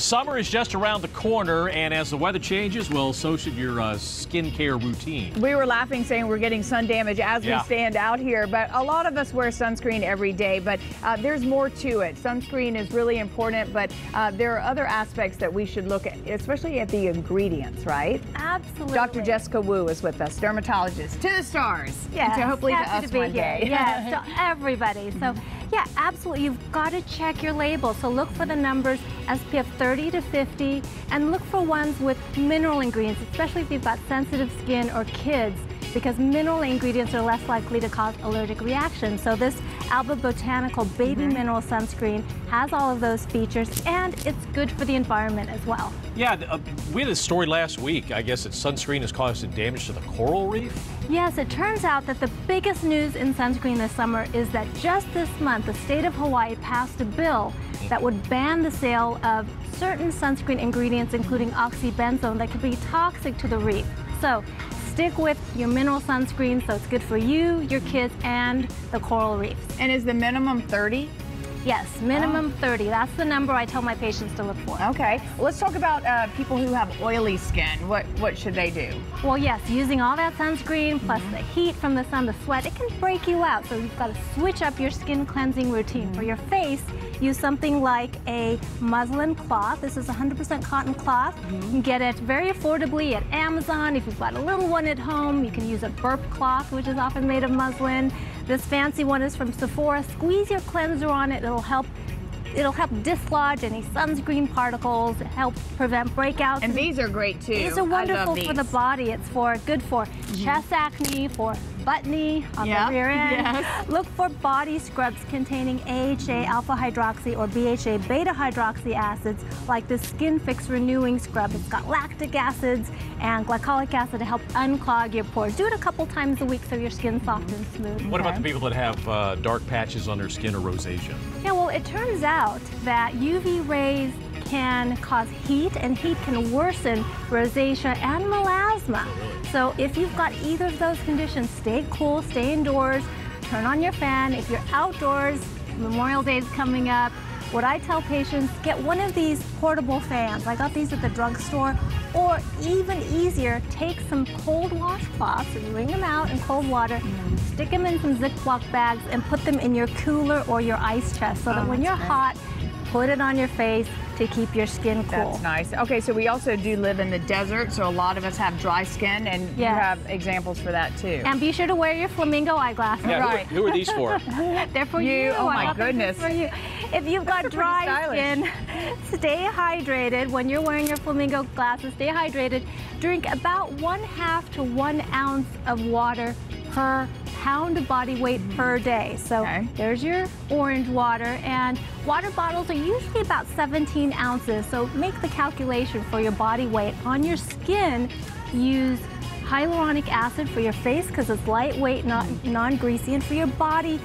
Summer is just around the corner, and as the weather changes, well, so should your uh, skincare routine. We were laughing saying we're getting sun damage as Yeah. we stand out here, but a lot of us wear sunscreen every day, but uh, there's more to it. Sunscreen is really important, but uh, there are other aspects that we should look at, especially at the ingredients, right? Absolutely. Dr. Jessica Wu is with us, dermatologist to the stars. Yes, and to hopefully to us to be one here. day. Yes, to everybody. So, yeah, absolutely. You've got to check your label. So look for the numbers SPF 30 to 50, and look for ones with mineral ingredients, especially if you've got sensitive skin or kids, because mineral ingredients are less likely to cause allergic reactions. So this Alba Botanical Baby Mm-hmm. Mineral Sunscreen has all of those features, and it's good for the environment as well. Yeah, uh, we had a story last week. I guess that sunscreen is causing damage to the coral reef. Yes, it turns out that the biggest news in sunscreen this summer is that just this month, the state of Hawaii passed a bill that would ban the sale of certain sunscreen ingredients, including oxybenzone, that could be toxic to the reef. So stick with your mineral sunscreen so it's good for you, your kids, and the coral reefs. And is the minimum 30? Yes, minimum 30. That's the number I tell my patients to look for. Okay. Let's talk about uh, people who have oily skin. What what should they do? Well, yes, using all that sunscreen plus mm-hmm. the heat from the sun, the sweat, it can break you out. So you've got to switch up your skin cleansing routine. For mm-hmm. your face, use something like a muslin cloth. This is 100% cotton cloth. You mm-hmm. can get it very affordably at Amazon. If you've got a little one at home, you can use a burp cloth, which is often made of muslin. This fancy one is from Sephora. Squeeze your cleanser on it. It'll help It'll help dislodge any sunscreen particles, help prevent breakouts. And these are great too. These are love wonderful for the body. It's for good for chest acne, for butt knee on Yeah, the rear end. yes. Look for body scrubs containing AHA alpha hydroxy or BHA beta hydroxy acids, like the Skin Fix Renewing Scrub. It's got lactic acids and glycolic acid to help unclog your pores. Do it a couple times a week so your skin's soft and smooth. What about the people that have uh, dark patches on their skin or rosacea? Yeah, well, it turns out that UV rays can cause heat, and heat can worsen rosacea and melasma. So if you've got either of those conditions, stay cool, stay indoors, turn on your fan. If you're outdoors, Memorial Day is coming up. What I tell patients, get one of these portable fans. I got these at the drugstore. Or even easier, take some cold washcloths and wring them out in cold water, mm. stick them in some Ziploc bags, and put them in your cooler or your ice chest so that Oh, when you're hot, put it on your face to keep your skin cool. That's nice. Okay, so we also do live in the desert, so a lot of us have dry skin, and you have examples for that too. And be sure to wear your flamingo eyeglasses. Yeah, who are- Right. who, are these for? They're for You- you. oh my got them just goodness. For you. If you've got dry skin, stay hydrated. When you're wearing your flamingo glasses, stay hydrated. Drink about one half to one ounce of water per pound of body weight per day. So Okay. there's your orange water. And water bottles are usually about 17 ounces. So make the calculation for your body weight. On your skin, use hyaluronic acid for your face because it's lightweight, not non-greasy, and for your body,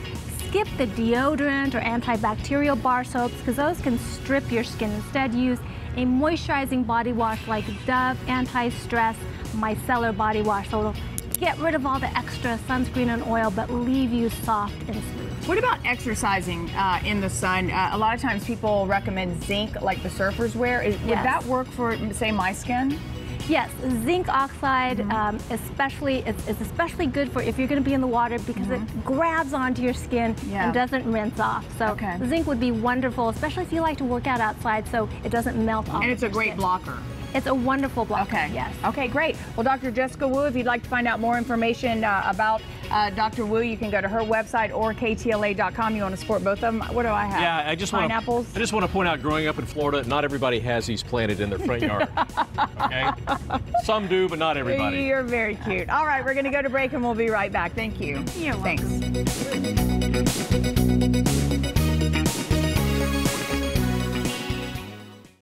skip the deodorant or antibacterial bar soaps because those can strip your skin. Instead, use a moisturizing body wash like Dove Anti-Stress Micellar Body Wash. So it'll get rid of all the extra sunscreen and oil, but leave you soft and smooth. What about exercising uh, in the sun? Uh, a lot of times people recommend zinc, like the surfers wear. Is, Would that work for, say, my skin? Yes, zinc oxide, Mm-hmm. um, especially, it's, it's especially good for if you're going to be in the water because it grabs onto your skin Mm-hmm. Yeah. and doesn't rinse off. So Okay. zinc would be wonderful, especially if you like to work out outside, so it doesn't melt off. And it's a great skin. blocker. It's a wonderful blocker. Okay. Yes. Okay, great. Well, Dr. Jessica Wu, if you'd like to find out more information uh, about uh, Dr. Wu, you can go to her website or ktla.com. You want to support both of them? What do I have? Yeah, I just want to. Pineapples? I just want to point out, growing up in Florida, not everybody has these planted in their front yard. okay, some do, but not everybody. You're very cute. All right, we're going to go to break and we'll be right back. Thank you. You're Thanks.